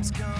dreams come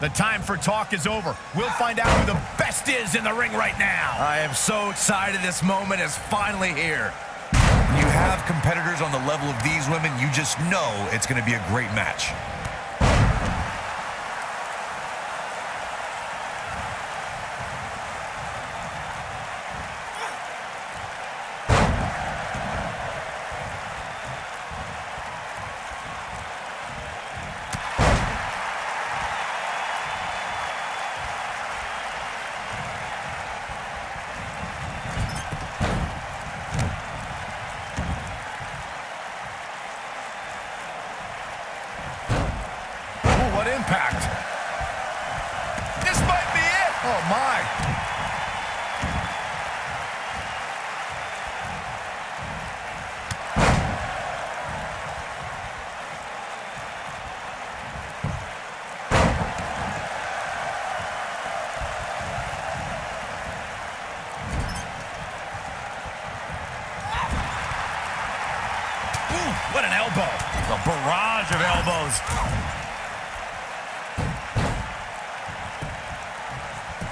The time for talk is over. We'll find out who the best is in the ring right now. I am so excited this moment is finally here. You have competitors on the level of these women, you just know it's going to be a great match. Ooh, what impact. This might be it. Oh, my. Ooh, what an elbow. A barrage of elbows.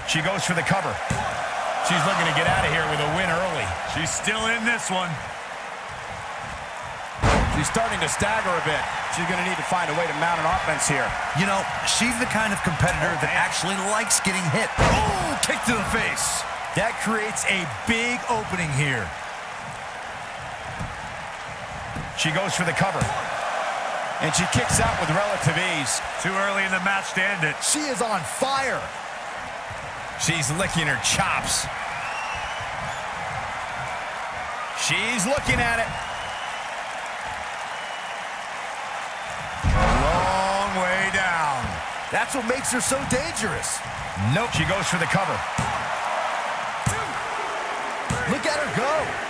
She goes for the cover. She's looking to get out of here with a win early. She's still in this one. She's starting to stagger a bit. She's going to need to find a way to mount an offense here. You know, she's the kind of competitor that oh, actually likes getting hit. Ooh, kick to the face. That creates a big opening here. She goes for the cover. And she kicks out with relative ease. Too early in the match to end it. She is on fire. She's licking her chops. She's looking at it. A long way down. That's what makes her so dangerous. Nope, she goes for the cover. Look at her go.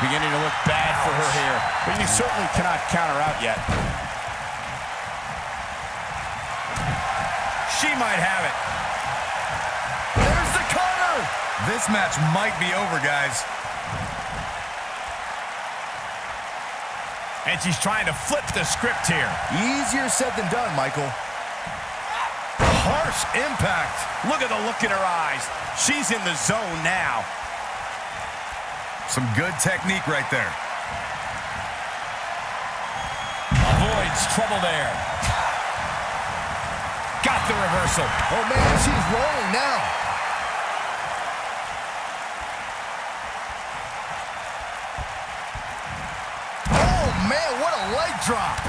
Beginning to look bad for her here. But you certainly cannot count her out yet. She might have it. There's the cutter. This match might be over, guys. And she's trying to flip the script here. Easier said than done, Michael. Harsh impact. Look at the look in her eyes. She's in the zone now. Some good technique right there. Avoids trouble there. Got the reversal. Oh, man, she's rolling now. Oh, man, what a leg drop.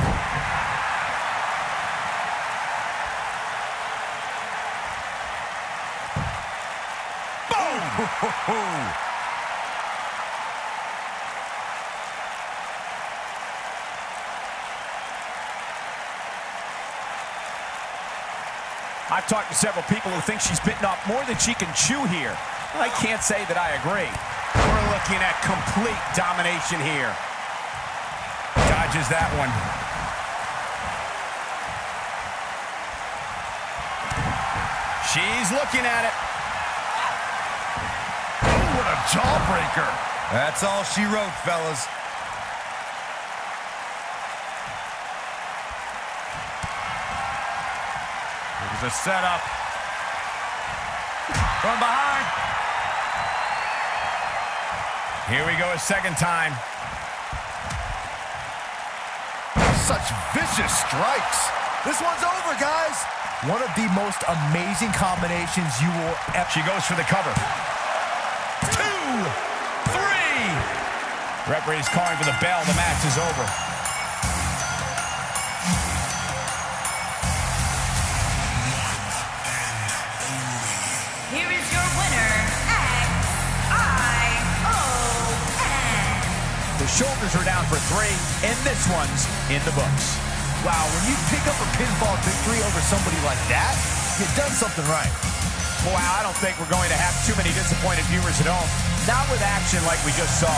Boom! I've talked to several people who think she's bitten off more than she can chew here. I can't say that I agree. We're looking at complete domination here. Dodges that one. She's looking at it. Ooh, what a jawbreaker. That's all she wrote, fellas. There's a setup. From behind. Here we go a second time. Such vicious strikes. This one's over, guys. One of the most amazing combinations you will ever... She goes for the cover. Two, three. Referee's calling for the bell. The match is over. Shoulders are down for three, and this one's in the books. Wow, when you pick up a pinfall victory over somebody like that, you've done something right. Wow, I don't think we're going to have too many disappointed viewers at home. Not with action like we just saw.